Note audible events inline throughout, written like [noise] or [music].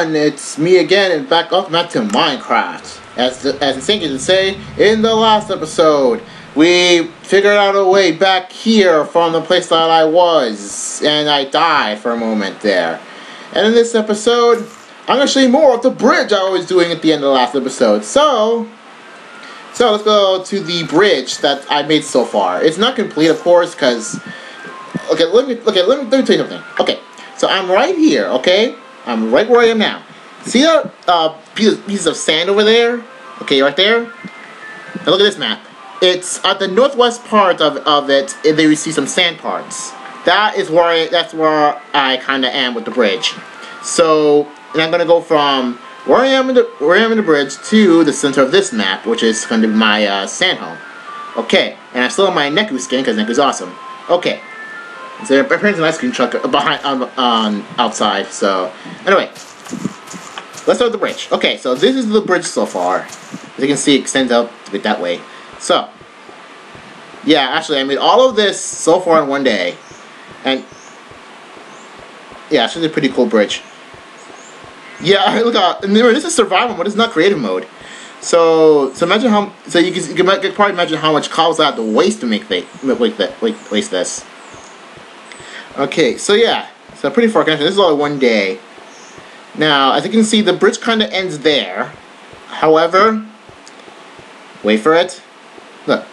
Everyone, it's me again and back up back to Minecraft. As the, as the to say, in the last episode, we figured out a way back here from the place that I was, and I died for a moment there. And in this episode, I'm gonna show you more of the bridge I was doing at the end of the last episode. So, so let's go to the bridge that I made so far. It's not complete, of course, because okay, let me okay, let me let me tell you something. Okay, so I'm right here. Okay, I'm right where I am now. See that uh, piece, of sand over there? Okay, right there? Now look at this map. It's at the northwest part of, of it, there you see some sand parts. That is where I, that's where I kind of am with the bridge. So, and I'm gonna go from where I am in the where I am in the bridge to the center of this map, which is going to be my uh, sand home. Okay, and I still have my Neku skin because Neku's awesome. Okay, so apparently an ice cream truck behind on, on outside. So anyway, let's start with the bridge. Okay, so this is the bridge so far. As you can see, it extends out a bit that way. So yeah, actually, I made all of this so far in one day, and yeah, it's really a pretty cool bridge. Yeah, [laughs] look out! Remember, this is survival mode. It's not creative mode. So, so imagine how. So you can, you can probably imagine how much cobblestone I have to waste to make the waste, waste this. Okay, so yeah, so pretty far connection. This is all one day. Now, as you can see, the bridge kind of ends there. However, wait for it. Look.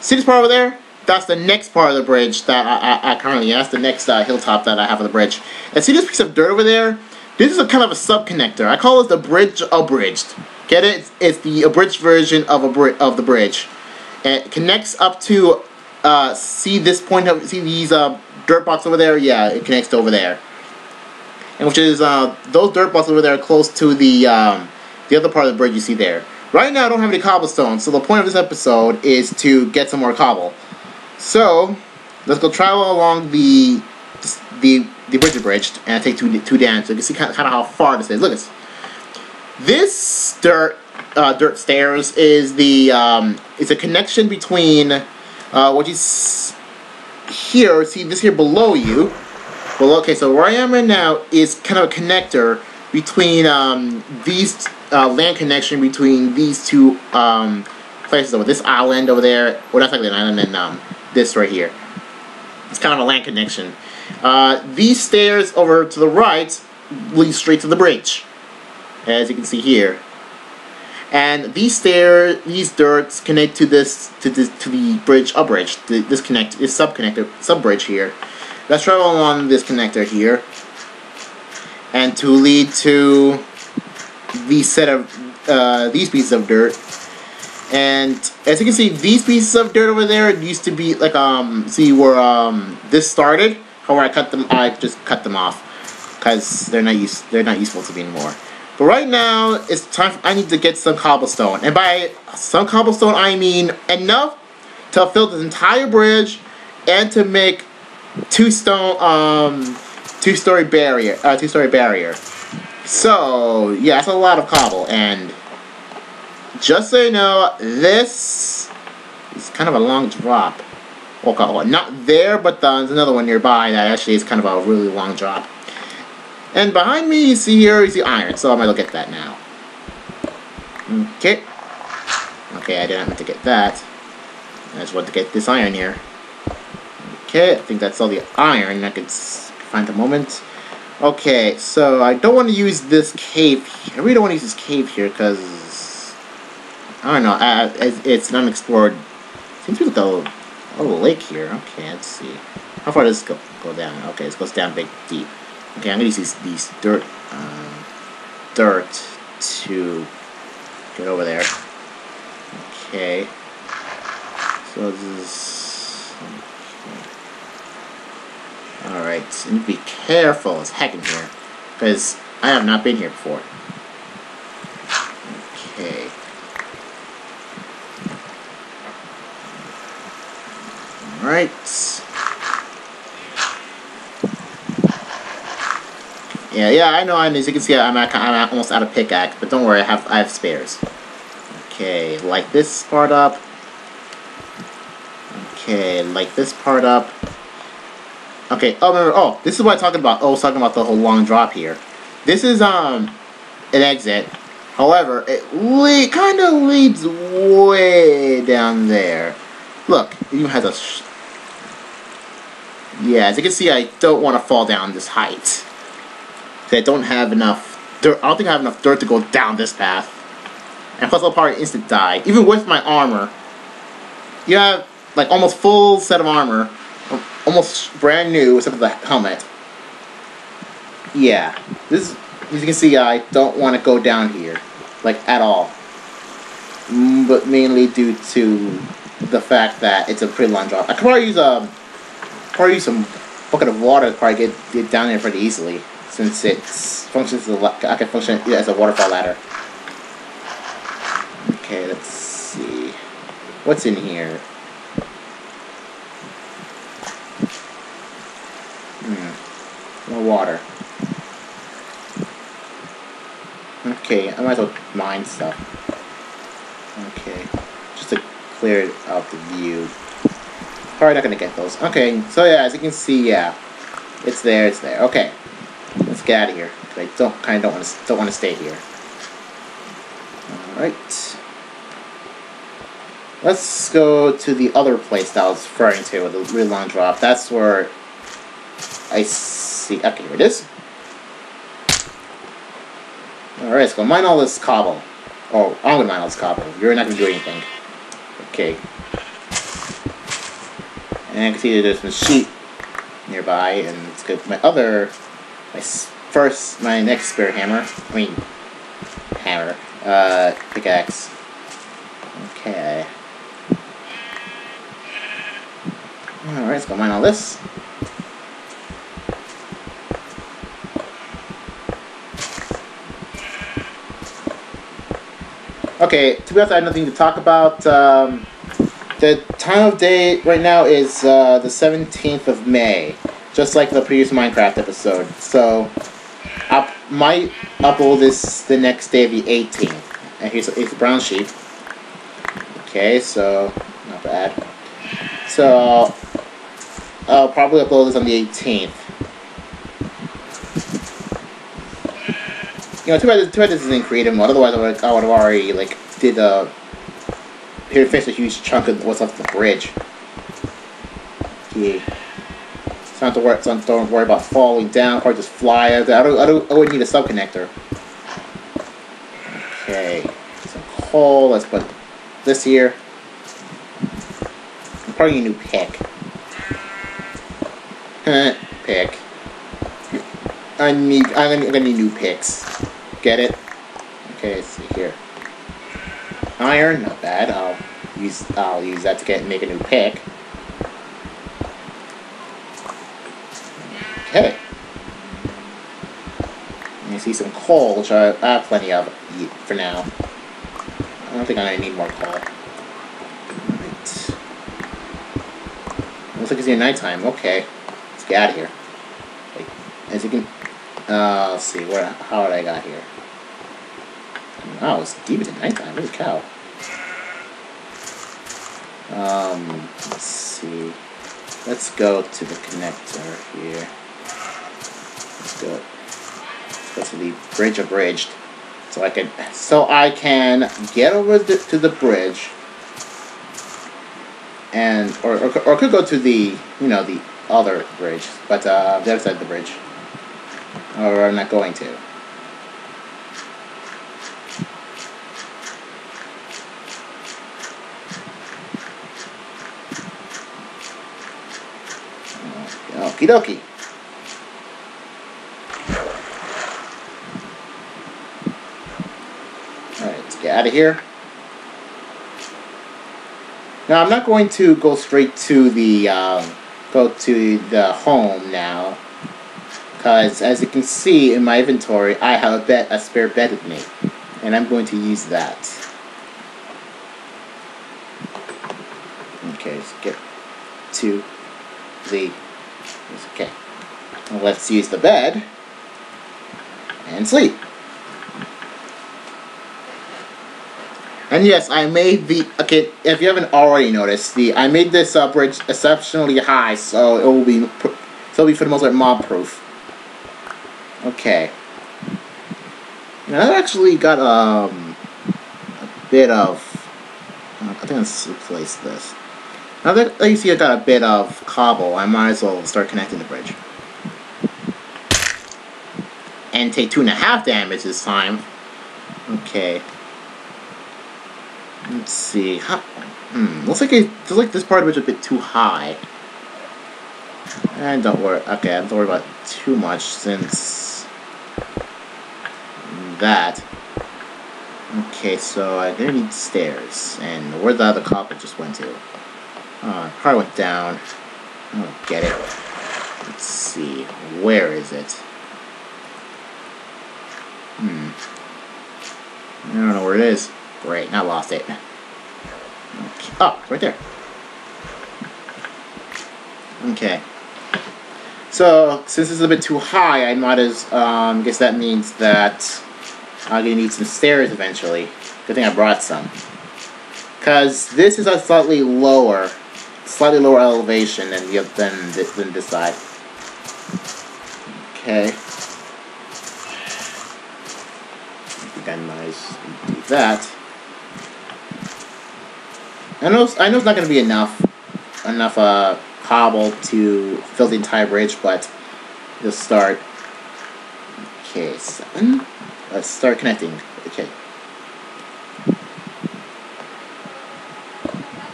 See this part over there? That's the next part of the bridge that I, I, I currently, that's the next uh, hilltop that I have on the bridge. And see this piece of dirt over there? This is a kind of a sub-connector. I call it the bridge abridged. Get it? It's the abridged version of a of the bridge. And it connects up to uh, see this point of see these uh, dirt blocks over there? Yeah, it connects to over there, and which is uh, those dirt blocks over there close to the um, the other part of the bridge you see there. Right now, I don't have any cobblestone, so the point of this episode is to get some more cobble. So let's go travel along the the the bridge abridged, and I take two two down so you can see kind of, kind of how far this is. Look, at this this dirt uh, dirt stairs is the um, is a connection between uh, what you here, see this here below you. Well, okay, so where I am right now is kind of a connector between um, these uh, land connection between these two um, places over this island over there. Well, that's like an island and um, this right here. It's kind of a land connection. Uh, these stairs over to the right lead straight to the bridge, as you can see here and these stairs, these dirts connect to this to this to the bridge up bridge. This connect is sub connector sub bridge here. Let's travel along this connector here, and to lead to these set of uh, these pieces of dirt. And as you can see, these pieces of dirt over there used to be like um see where um this started. However, I cut them. I just cut them off because they're not use they're not useful to me anymore. But right now, it's time. I need to get some cobblestone, and by some cobblestone, I mean enough to fill this entire bridge and to make two stone, um, two story barrier, uh, two story barrier. So yeah, that's a lot of cobble, and just so you know, this is kind of a long drop. Okay, not there, but there's another one nearby that actually is kind of a really long drop. And behind me, you see here, you see iron, so going to look at that now. Okay. Okay, I didn't have to get that. I just want to get this iron here. Okay, I think that's all the iron I can find the moment. Okay, so I don't want to use this cave. I really don't want to use this cave here because I don't know. I, it's an unexplored. Seems to be like a, a lake here. Okay, let's see. How far does this go, go down? Okay, it goes down big deep. Okay, I'm gonna use these, these dirt, um, dirt to get over there. Okay. So this is... Okay. Alright, need to be careful as heck in here. Because I have not been here before. Okay. Alright. Yeah, yeah, I know. I'm, as you can see, I'm, I'm almost out of pickaxe, but don't worry, I have I have spares. Okay, light this part up. Okay, light this part up. Okay. Oh, no, oh, this is what I'm talking about. Oh, I was talking about the whole long drop here. This is um an exit. However, it le- kind of leads way down there. Look, it even has a. Yeah, as you can see, I don't want to fall down this height. I don't have enough dirt. I don't think I have enough dirt to go down this path. And plus, I'll probably instant die. Even with my armor, you have like almost full set of armor, almost brand new except for the helmet. Yeah, this as you can see, I don't want to go down here, like at all. Mm, But mainly due to the fact that it's a pretty long drop. I could probably use a probably use some bucket of water to probably get, get down there pretty easily, since it functions as a, la- I can function as a waterfall ladder. Okay, let's see. What's in here? Hmm. More water. Okay, I might as well mine stuff. Okay. Just to clear out the view. Probably not gonna get those. Okay, so yeah, as you can see, yeah. It's there, it's there. Okay. Let's get out of here. I don't kinda don't wanna don't wanna stay here. Alright. Let's go to the other place that I was referring to with the really long drop. That's where I see. Okay, here it is. Alright, let's go mine all this cobble. Oh, I'm gonna mine all this cobble. You're not gonna do anything. Okay. And I can see that there's some sheep nearby, and it's good. My other, my first, my next spirit hammer. I mean, hammer. Uh, pickaxe. Okay. Alright, let's go mine all this. Okay, to be honest, I have nothing to talk about. Um, the time of day right now is uh, the 17th of May, just like the previous Minecraft episode. So, might upload this the next day the 18th. And here's, here's the brown sheep. Okay, so, not bad. So, I'll probably upload this on the 18th. You know, too bad, too bad this is in creative mode. Otherwise, I would, I would have already like did uh here face a huge chunk of what's left of the bridge. Yeah. I don't worry. So don't worry about falling down or just fly. Out. there. I don't. I don't. I wouldn't need a sub connector. Okay. Some coal. Let's put this here. Probably a new pick. Eh, pick. I need. I'm gonna, I'm gonna need new picks. Get it? Okay, let's see here. Iron, not bad. I'll use I'll use that to get make a new pick. Okay. And you see some coal, which I, I have plenty of for now. I don't think I'm need more coal. Alright. Looks like it's near nighttime. Okay. Let's get out of here. As you can uh, let's see, where how did I got here? Wow, it's deep into nighttime. Holy cow. Um, let's see. Let's go to the connector here. Let's go to the bridge abridged. So I can, so I can get over the, to the bridge, and or, or or could go to the you know the other bridge, but uh, the other side of the bridge. Or I'm not going to. Okie dokie. Alright, let's get out of here. Now, I'm not going to go straight to the, um, go to the home now. Because, as you can see in my inventory, I have a, bed, a spare bed with me. And I'm going to use that. Okay, let's get to the... Okay. Let's use the bed. And sleep. And yes, I made the okay. If you haven't already noticed, the I made this uh, bridge exceptionally high, so it will be So it'll be for the most part mob proof. Okay. Now I actually got um a bit of. Uh, I think let's replace this. Now that you see I got a bit of cobble, I might as well start connecting the bridge. And take two and a half damage this time. Okay. Let's see. Hmm. Looks like it looks like this part was a bit too high. And don't worry. Okay, I don't worry about too much since that. Okay, so I'm gonna need stairs. And where the other copper just went to? Uh, probably went down. I don't get it. Let's see. Where is it? Hmm. I don't know where it is. Great, I lost it. Okay. Oh, right there. Okay. So, since it's a bit too high, I might as, um, guess that means that I'm gonna need some stairs eventually. Good thing I brought some. Because this is a slightly lower, slightly lower elevation than, the, than, than this side. Okay. Again, nice. Do that. I know, I know it's not going to be enough, enough, uh, cobble to fill the entire bridge, but let's start. Okay, seven. Let's start connecting. Okay.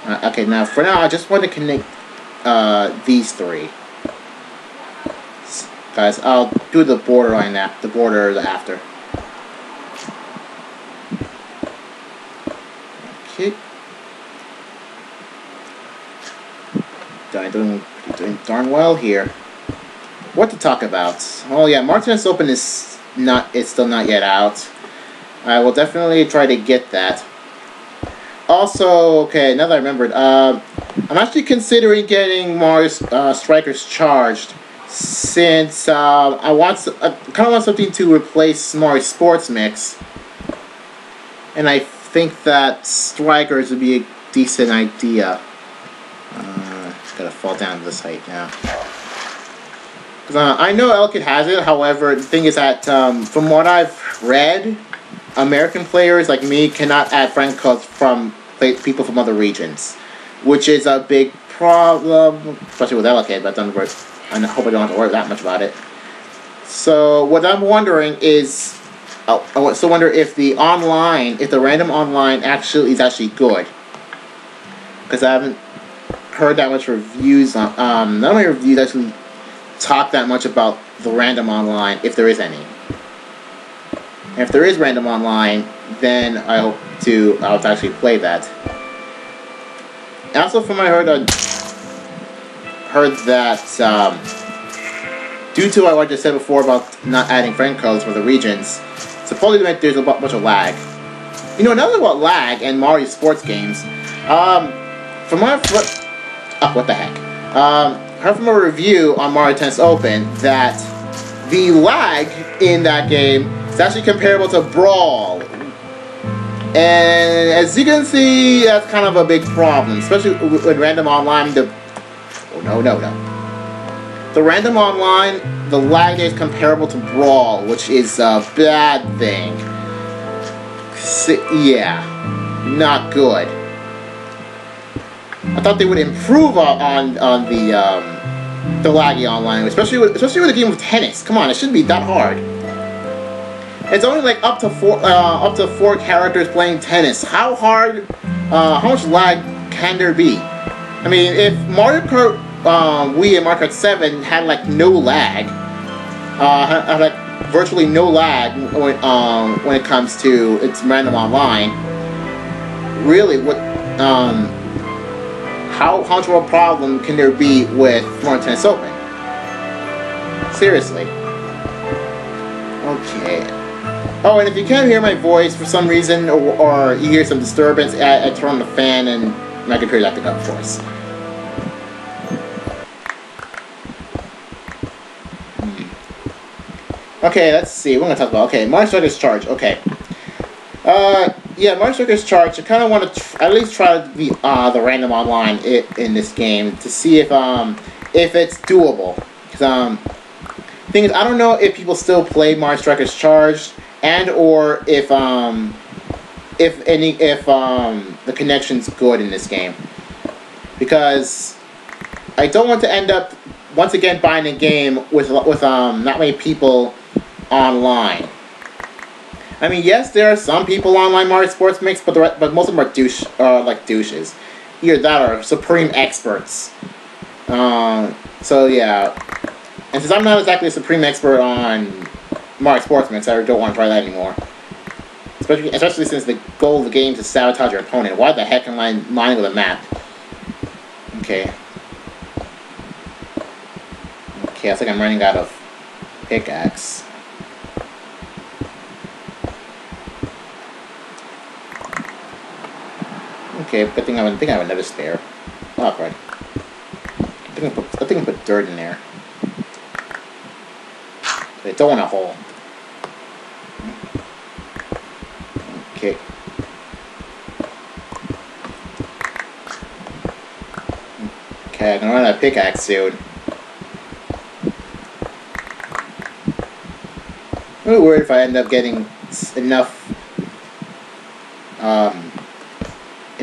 Uh, okay, now for now, I just want to connect uh, these three. Guys, I'll do the border line that the border after. Okay. Doing doing darn well here. What to talk about? Oh yeah, Mario Tennis Open is not it's still not yet out. I will definitely try to get that. Also, okay, now that I remembered, uh, I'm actually considering getting Mario uh, Strikers Charged since uh, I want I kind of want something to replace Mario Sports Mix, and I think that Strikers would be a decent idea. Gotta fall down to this height now. Uh, I know Elkid has it, however, the thing is that um, from what I've read, American players like me cannot add friend codes from people from other regions, which is a big problem, especially with Elkid, but don't worry, I hope I don't have to worry that much about it. So what I'm wondering is, oh, I still wonder if the online, if the random online actually is actually good, because I haven't heard that much reviews on, um, not only reviews actually talk that much about the random online, if there is any. And if there is random online, then I hope to I'll actually play that. Also, from I heard, I heard that um, due to what I just said before about not adding friend codes for the regions, supposedly there's a bunch of lag. You know, another about lag and Mario sports games. Um, from what I've, oh, [laughs] what the heck? Um, heard from a review on Mario Tennis Open that the lag in that game is actually comparable to Brawl. And as you can see, that's kind of a big problem, especially with random online. The oh no no no, the random online, the lag is comparable to Brawl, which is a bad thing. So, yeah, not good. I thought they would improve on on the um, the laggy online, especially with, especially with a game of tennis. Come on, it shouldn't be that hard. It's only like up to four uh, up to four characters playing tennis. How hard? Uh, how much lag can there be? I mean, if Mario Kart um, Wii and Mario Kart 7 had like no lag, uh, had, like virtually no lag when, um, when it comes to its random online. Really, what um, how much of a problem can there be with Tennis Open? Seriously. Okay. Oh, and if you can't hear my voice for some reason, or, or you hear some disturbance, I, I, turn on the fan and my computer acting up, of course. Okay, let's see. We're gonna talk about okay, Mario Strikers Charge. Okay. Uh, yeah, Mario Strikers Charge. I kind of want to at least try the uh, the random online in this game to see if um if it's doable. Um, thing is, I don't know if people still play Mario Strikers Charged, and or if um, if any if um, the connection's good in this game, because I don't want to end up once again buying a game with with um not many people online. I mean, yes, there are some people online Mario Sports Mix, but the, but most of them are douche uh, like douches. Either that or supreme experts. Um, so yeah, and since I'm not exactly a supreme expert on Mario Sports Mix, I don't want to try that anymore. Especially, especially since the goal of the game is to sabotage your opponent. Why the heck am I lining the map? Okay. Okay, I think I'm running out of pickaxe. Okay, good thing I, think I have another spare. Oh, right. I think I, put, I think I put dirt in there. I don't want a hole. Okay. Okay, I'm gonna run that pickaxe soon. I'm really worried if I end up getting enough um,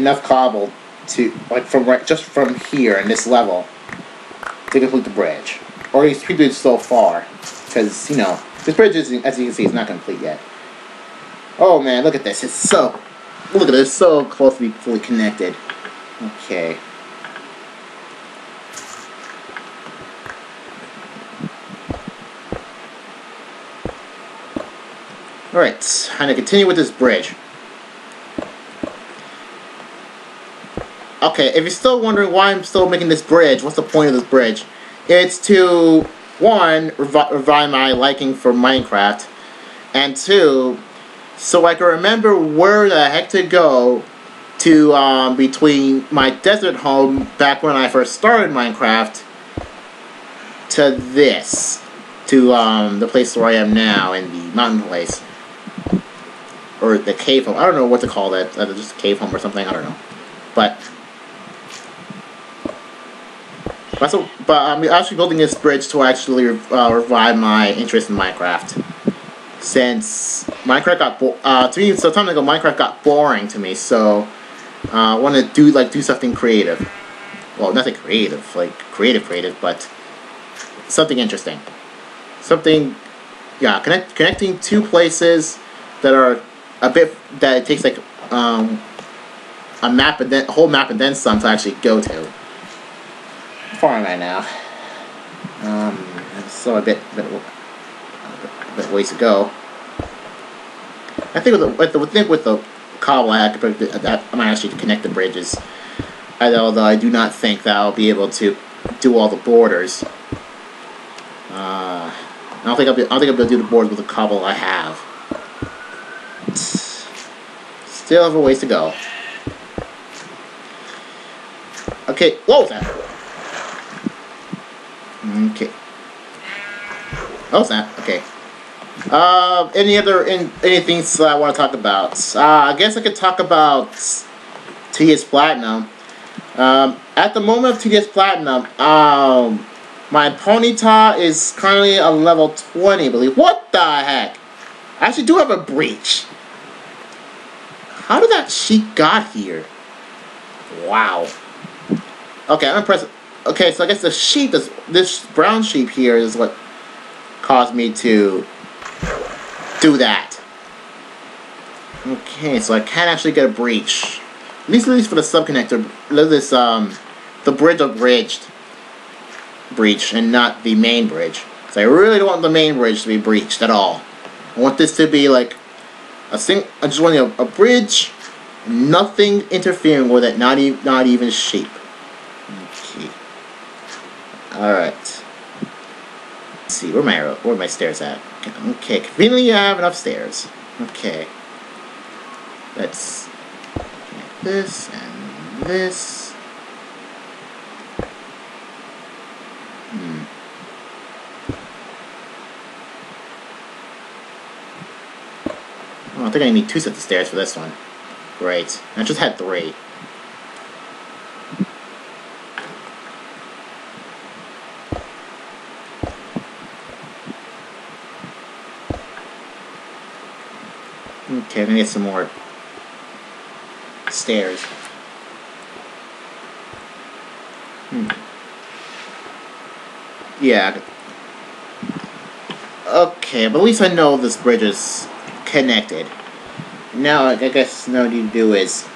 enough cobble to like from right just from here in this level to complete the bridge, or at so far, because you know this bridge is as you can see is not complete yet. Oh man, look at this! It's so look at this, so close to be fully connected. Okay. Alright, I'm gonna continue with this bridge. Okay, if you're still wondering why I'm still making this bridge, what's the point of this bridge? It's to, one, revi revive my liking for Minecraft, and two, so I can remember where the heck to go to, um, between my desert home back when I first started Minecraft to this, to, um, the place where I am now, in the mountain place. Or the cave home. I don't know what to call that. Uh, just a cave home or something. I don't know. But But, so, but I'm actually building this bridge to actually uh, revive my interest in Minecraft. Since Minecraft got uh, to me some time ago, Minecraft got boring to me, so uh, I want to do like do something creative. Well, nothing creative, like creative, creative, but something interesting. Something, yeah, connect connecting two places that are a bit that it takes like um, a map and then a whole map and then some to actually go to far I now? Um, still a bit, bit, bit ways to go. I think with the, with the, I think with the cobble, I could that I might actually connect the bridges. Although I do not think that I'll be able to do all the borders. Uh, I don't think I'll be. I don't think I'll be able to do the borders with the cobble I have. Still have a ways to go. Okay, that? Okay. Oh, snap. Okay. Uh, any other in, anything I want to talk about? Uh, I guess I could talk about TS Platinum. Um, at the moment of TS Platinum, um, my Ponyta is currently a level 20, I believe. What the heck? I actually do have a breach. How did that sheep got here? Wow. Okay, I'm impressed. Okay, so I guess the sheep, this, this brown sheep here is what caused me to do that. Okay, so I can actually get a breach. At least, at least for the subconnector, this, um, the bridge abridged breach and not the main bridge. So I really don't want the main bridge to be breached at all. I want this to be like a thing. I just want a, a bridge, nothing interfering with it, not, e not even sheep. Alright. Let's see, where my where my stairs at? Okay, conveniently I have enough stairs. Okay. Let's get this and this. Hmm. Oh, I think I need two sets of stairs for this one. Great. I just had three. Okay, I'm gonna get some more stairs. Hmm. Yeah. Okay, but at least I know this bridge is connected. Now, I guess now what you do is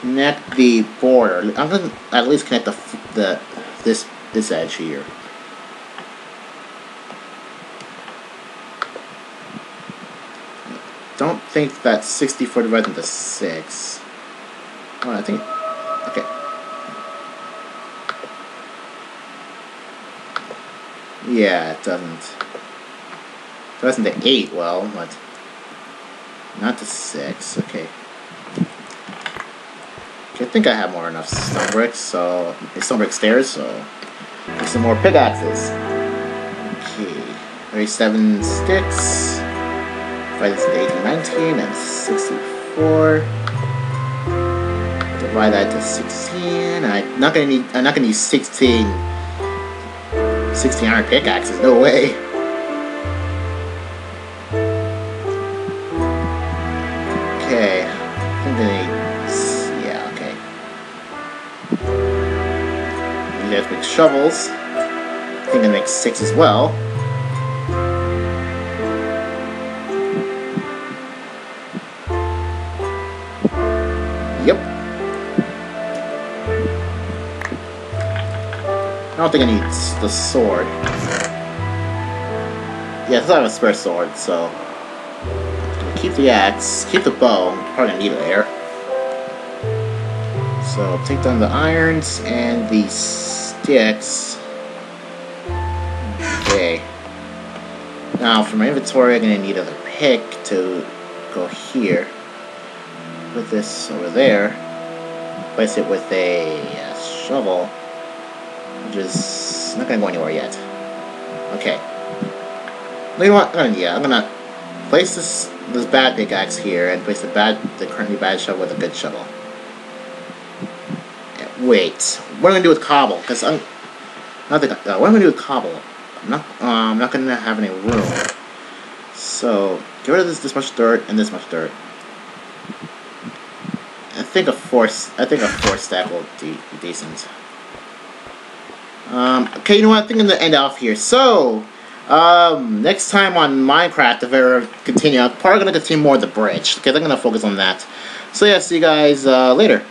connect the border. I'm gonna at least connect the the this this edge here. Don't think that's 64 divided into 6. Oh, I think... Okay. Yeah, it doesn't. It doesn't to 8, well, but... Not to 6, okay. okay. I think I have more enough stone bricks, so... Eh, stone brick stairs, so... some more pickaxes. Okay. 37 sticks. Divide this into 18, 19, and 64. Divide that to 16. I'm not gonna need I'm not gonna use 16 16 iron pickaxes, no way. Okay, I think they need, yeah, okay. Guys make shovels. I think I make six as well. Don't think I need the sword. Yeah, I have a spare sword, so... Keep the axe, keep the bow, probably need it there. So, take down the irons and the sticks. Okay. Now, for my inventory, I'm gonna need another pick to go here. Put this over there. Place it with a uh, shovel. Is not gonna go anywhere yet. Okay. You know what? Uh, yeah, I'm gonna place this this bad pickaxe here and place the bad the currently bad shovel with a good shovel. Wait, what am I gonna do with cobble? Because I'm not the, uh, what am I gonna do with cobble? I'm not uh, I'm not gonna have any room. So get rid of this this much dirt and this much dirt. I think a four I think a four stack will be decent. Um, okay, you know what? I think I'm gonna end off here. So, um, next time on Minecraft, if I ever continue, I'm probably gonna continue more of the bridge because I'm gonna focus on that. So yeah, see you guys uh, later.